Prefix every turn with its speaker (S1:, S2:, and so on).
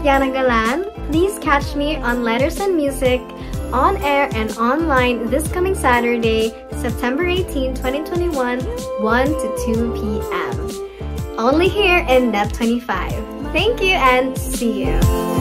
S1: Yana Galan. Please catch me on Letters and Music on air and online this coming Saturday, September 18, 2021, 1 to 2 p.m. Only here in Net 25. Thank you and see you.